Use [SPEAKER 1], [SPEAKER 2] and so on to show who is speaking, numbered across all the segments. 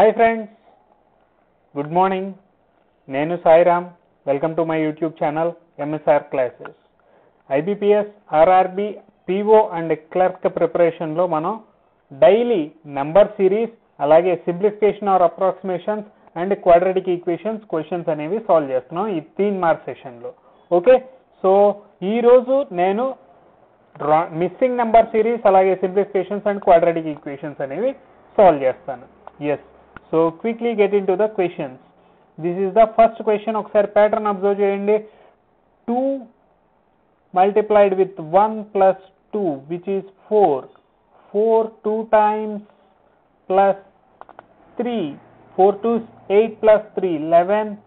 [SPEAKER 1] Hi friends good morning నేను Sairam. Welcome to my YouTube channel MSR classes IBPS RRB PO and clerk ప్రిపరేషన్లో మనం daily number series అలాగే simplification or approximations and quadratic equations questions అనేవి solve చేస్తున్నాం ఈ తీన్ మార్క్ సెషన్లో ఓకే సో ఈరోజు నేను మిస్సింగ్ నెంబర్ సిరీస్ అలాగే సింప్లిఫికేషన్స్ అండ్ క్వాడ్రటిక్ ఈక్వేషన్స్ అనేవి సాల్వ్ చేస్తాను. Yes So quickly get into the questions. This is the first question. Observe pattern observed in 2 multiplied with 1 plus 2 which is 4. 4 2 times plus 3. 4 to 8 plus 3 11.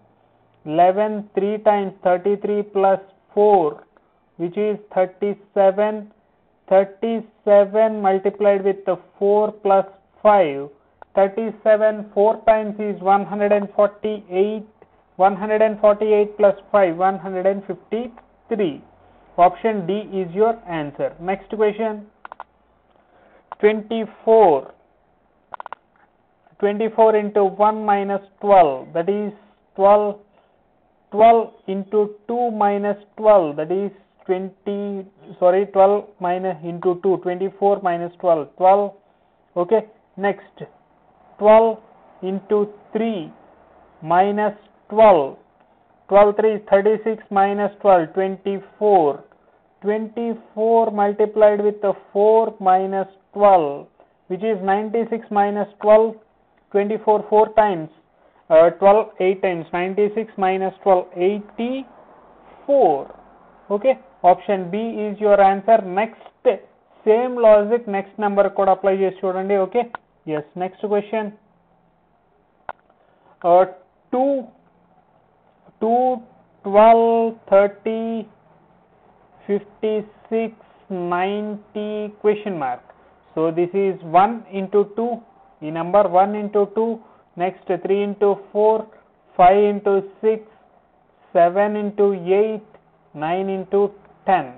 [SPEAKER 1] 11 3 times 33 plus 4 which is 37. 37 multiplied with the 4 plus 5 37 4 times is 148 148 plus 5 153 option D is your answer. Next question. 24 24 into 1 minus 12 that is 12 12 into 2 minus 12 that is 20 sorry 12 minus into 2 24 minus 12 12 okay next 12 into 3 minus 12. 12 3 is 36 minus 12, 24. 24 multiplied with the 4 minus 12, which is 96 minus 12, 24 4 times, uh, 12 8 times, 96 minus 12, 84. Okay, option B is your answer. Next, same logic, next number code applies to student. Okay. Yes, next question. Uh, 2, 2, 12, 30, 56, 90 question mark. So, this is 1 into 2, the number 1 into 2, next 3 into 4, 5 into 6, 7 into 8, 9 into 10.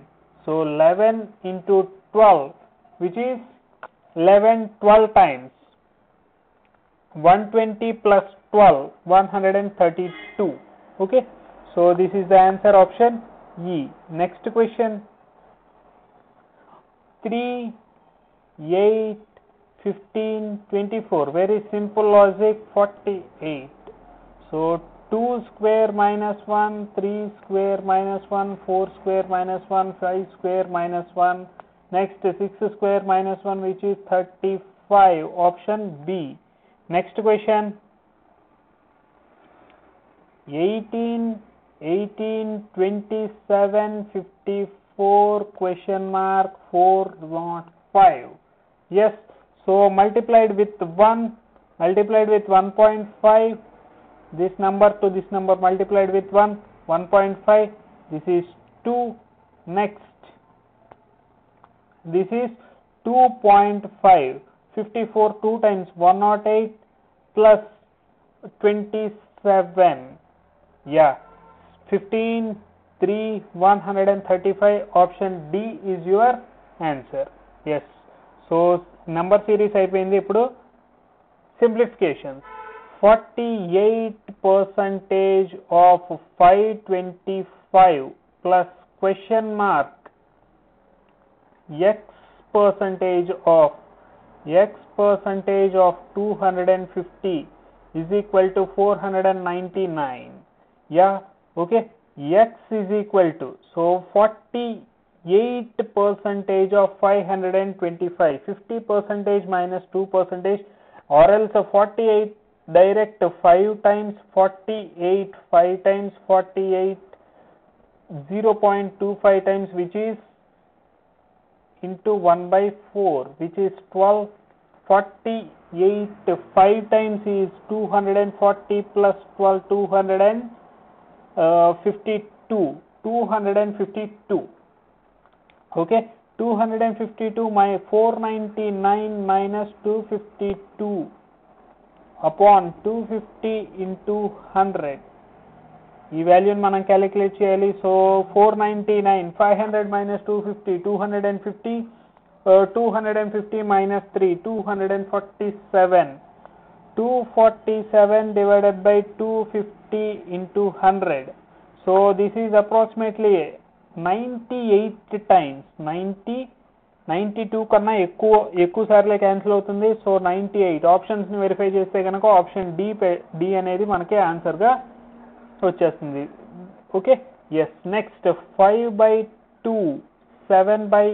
[SPEAKER 1] So, 11 into 12 which is 11 12 times 120 plus 12 132 okay? So this is the answer option E. Next question. 3 8 15 24 very simple logic 48 so 2 square minus 1, 3 square minus 1, 4 square minus 1, 5 square minus 1, next 6 square minus 1 which is 35, option B. Next question, 18, 18, 27, 54, question mark 4 not 5. Yes, so multiplied with 1, multiplied with 1.5, this number to this number multiplied with 1 1.5 this is 2 next this is 2.5 54 2 times 108 plus 27 yeah 15 3 135 option D is your answer yes so number series అయిపోయింది ఇప్పుడు simplifications 48 percentage of 525 plus question mark x percentage of x percentage of 250 is equal to 499 yeah okay. X is equal to so 48 percentage of 525 50 percentage minus 2 percentage or else 48 direct 5 times 48 5 times 48 0.25 times which is into 1 by 4 which is 12 48 5 times is 240 plus 12 252 252 okay? 252 my 499 minus 252 upon 250 into 100 ఈ వాల్యూని మనం calculate చేయాలి. So four ninety nine five hundred minus two fifty two hundred and fifty two hundred and fifty minus three two hundred and forty seven two forty seven divided by two fifty into hundred so this is approximately ninety eight times ninety ninety two కన్నా ఎక్కువ ఎక్కువ సార్లే cancel అవుతుంది. So ninety eight ఆప్షన్స్ని verify చేస్తే కనుక option D D అనేది మనకి ఆన్సర్గా వచ్చేస్తుంది. Okay? Yes next five by two seven by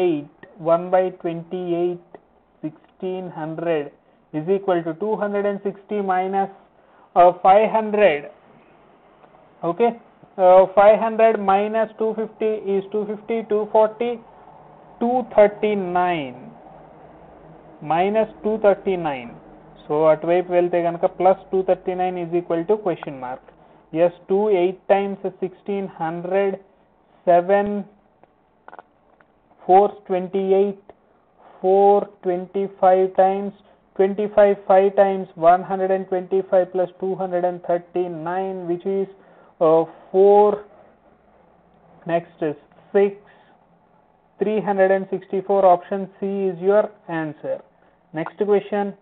[SPEAKER 1] eight one by twenty eight sixteen hundred is equal to two hundred and sixty minus five hundred okay five hundred minus two fifty is two fifty two forty two thirty nine minus two thirty nine so అటువైపు వెళ్తే కనుక plus two thirty nine is equal to question mark Yes, 2, 8 times 1600, 7, 4, 28, 4, 25 times, 25, 5 times, 125 plus 239, which is uh, 4, next is 6, 364 option C is your answer. Next question,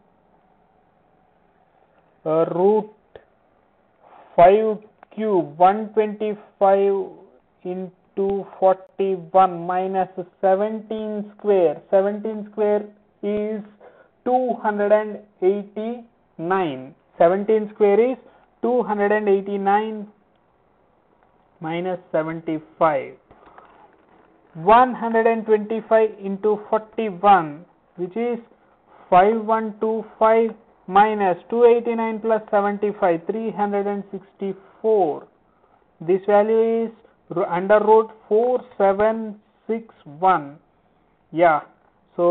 [SPEAKER 1] uh, root 5 cube 125 into 41 minus 17 square. 17 square is 289 17 square is 289 minus 75 125 into 41 which is 5125 minus 289 plus 75 364 this value is under root 4761 yeah. So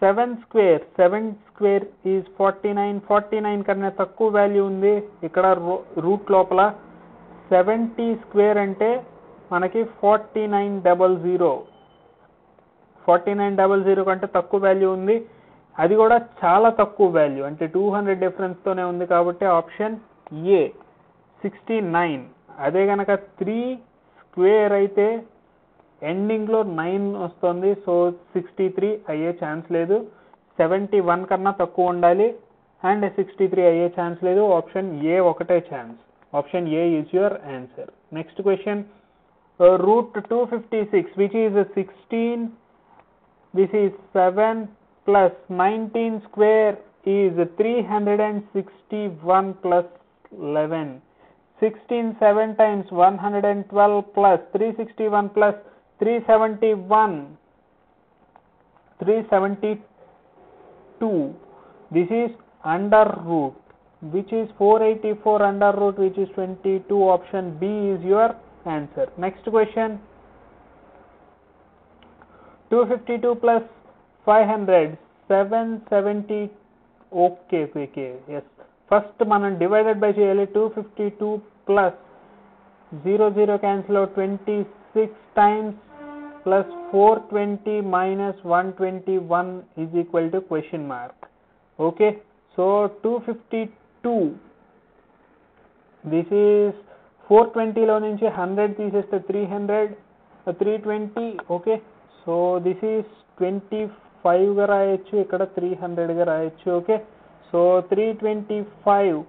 [SPEAKER 1] seven square seven square is forty nine forty nine కన్నా తక్కువ value ఉంది ఇక్కడ route లోపల seventy square అంటే మనకి forty nine double zero forty nine double zero కంటే తక్కువ value ఉంది అది కూడా చాలా తక్కువ వాల్యూ అంటే టూ హండ్రెడ్ డిఫరెన్స్తోనే ఉంది కాబట్టి ఆప్షన్ ఏ సిక్స్టీ నైన్ అదే కనుక త్రీ స్క్వేర్ అయితే ఎండింగ్లో నైన్ వస్తుంది. సో సిక్స్టీ త్రీ అయ్యే ఛాన్స్ లేదు. సెవెంటీ వన్ కన్నా తక్కువ ఉండాలి. అండ్ సిక్స్టీ త్రీ అయ్యే ఛాన్స్ లేదు. ఆప్షన్ ఏ ఒకటే chance option A is your answer next question root two fifty six which is sixteen this is seven plus 19 square is 361 plus 11. 16 7 times 112 plus 361 plus 371 372 this is under root which is 484 under root which is 22 option B is your answer. Next question 252 plus 500 770 okay okay yes first మనం divided by చేయాలి 252 plus 0 0 cancel out 26 times plus 420 minus 121 is equal to question mark okay so 252 this is 420 లో నుంచి 100 తీసేస్తే 300 uh, 320 okay so this is 25 గా రాయొచ్చు ఇక్కడ 300 గా రాయొచ్చు okay so 325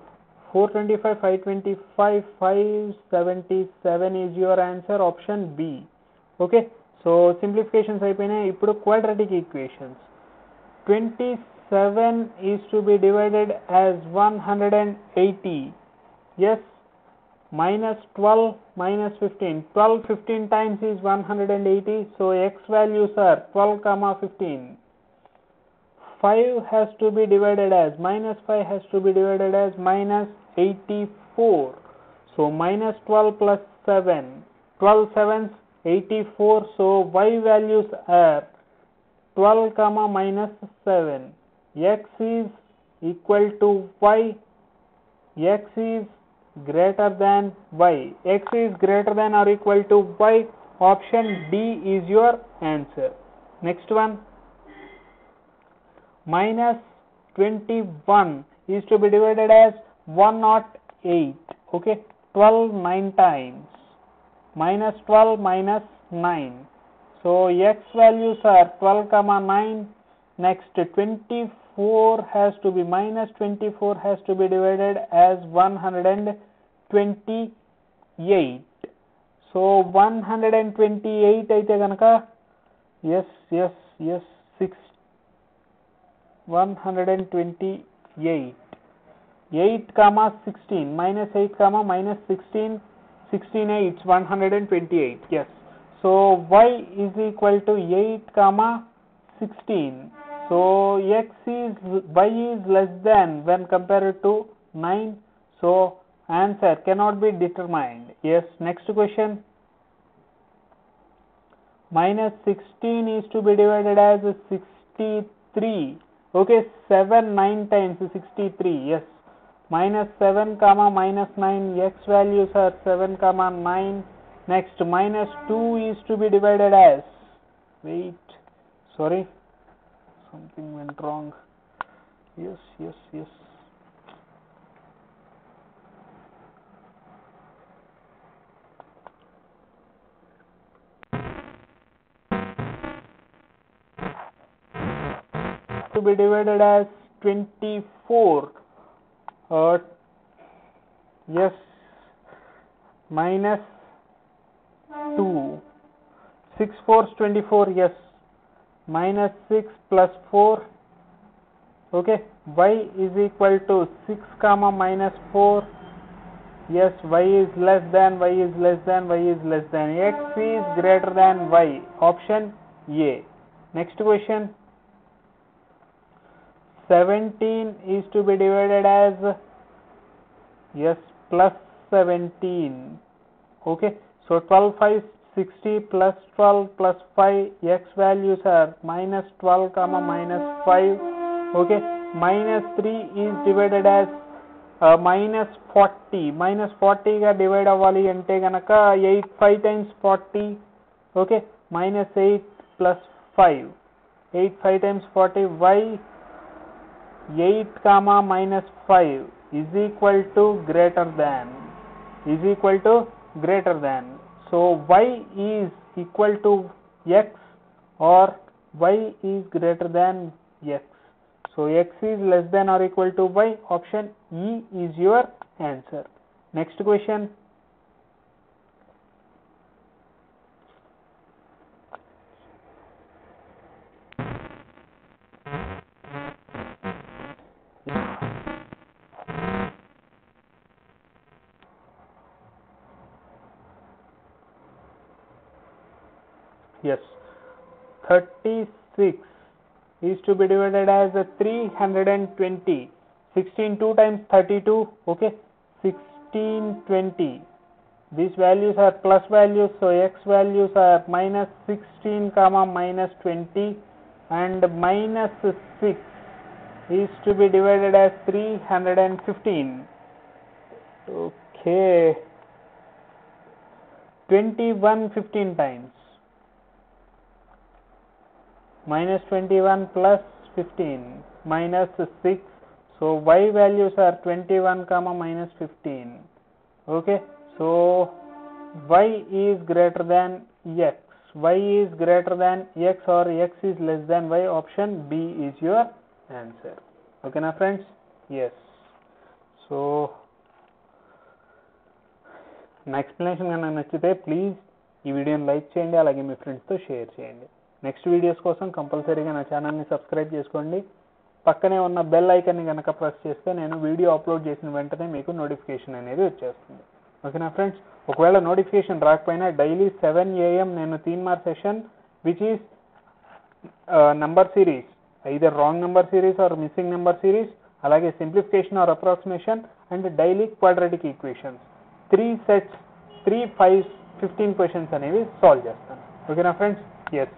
[SPEAKER 1] 425 525 577 is your answer option B okay so simplifications అయిపోయినాయి ఇప్పుడు quadratic equations twenty seven is to be divided as one hundred and eighty yes minus twelve minus fifteen twelve fifteen times is one hundred and eighty so X values are 5 has to be divided as minus 5 has to be divided as minus 84 so minus 12 plus 7 12 7, 84 so y values are 12 comma minus 7 x is equal to y. X is greater than y. X is greater than or equal to y. Option d is your answer. Next one minus 21 is to be divided as 108 okay? 12 9 times. Minus 12 minus 9 so x values are 12 comma 9 next 24 has to be minus 24 has to be divided as 128 so 128 ಐತೆ ಕನಕ Yes, yes, yes. Six 128 8 comma 16 minus 8 comma minus 16 16 8 128 yes. So y is equal to 8 comma 16 so x is y is less than when compared to 9 so answer cannot be determined. Yes. Next question. Minus 16 is to be divided as 63 okay 7 9 times 63 yes. Minus 7 comma minus 9 x values are 7 comma 9 next minus 2 is to be divided as wait sorry something went wrong. Yes yes yes to be divided as 24 uh, yes minus 2 6 fours 24 yes. Minus 6 plus 4 okay y is equal to 6 comma minus 4 yes y is less than y is less than y is less than. X is greater than y. Option a. Next question 17 is to be divided as yes plus 17 okay. So 12 5 60 plus 12 plus 5 x values are minus 12 comma minus 5 okay. Minus 3 is divided as uh, minus 40 minus 40 का divide अवाली अंटे गनक 8 5 times 40 okay. Minus 8 plus 5 8 5 times 40 y 8 comma minus 5 is equal to greater than is equal to greater than. So y is equal to x or y is greater than x. So x is less than or equal to y option e is your answer. Next question yes. 36 is to be divided as a 320 16 2 times 32 okay? 1620 these values are plus values so x values are minus 16 comma minus 20 and minus 6 is to be divided as 315 okay. 21 15 times minus 21 plus 15 minus 6 so y values are 21 comma minus 15 okay so y is greater than x y is greater than x or x is less than y option b is your answer okay na friends yes so నా explanation కనుక నచ్చితే please ఈ వీడియోని like చేయండి అలాగే మీ ఫ్రెండ్స్తో share చేయండి next videos కోసం కంపల్సరీగా నా ఛానల్ని సబ్స్క్రైబ్ చేసుకోండి. పక్కనే ఉన్న బెల్ ఐకన్ని కనుక ప్రెస్ చేస్తే నేను వీడియో అప్లోడ్ చేసిన వెంటనే మీకు నోటిఫికేషన్ అనేది వచ్చేస్తుంది. ఓకేనా ఫ్రెండ్స్? ఒకవేళ నోటిఫికేషన్ రాకపోయినా డైలీ సెవెన్ ఏఎం నేను తీన్ మార్ session which is number series either wrong number series or missing number series అలాగే simplification or approximation and daily quadratic equations three sets three five fifteen questions అనేవి solve చేస్తాను. ఓకేనా friends? Yes